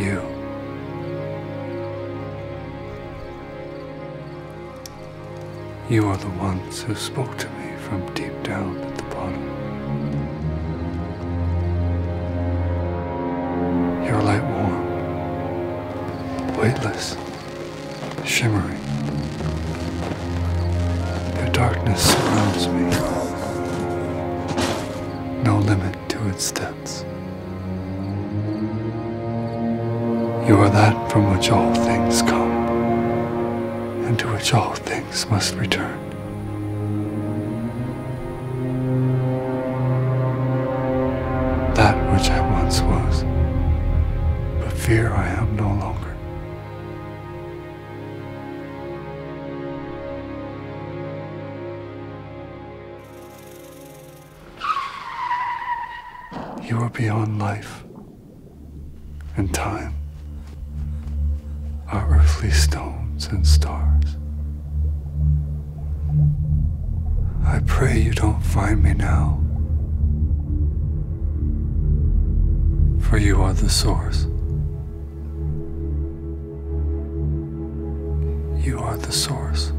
you. You are the ones who spoke to me from deep down at the bottom. Your light warm, weightless, shimmering. Your darkness surrounds me. No limit to its depths. You are that from which all things come, and to which all things must return. That which I once was, but fear I am no longer. You are beyond life and time, earthly stones and stars. I pray you don't find me now, for you are the source. You are the source.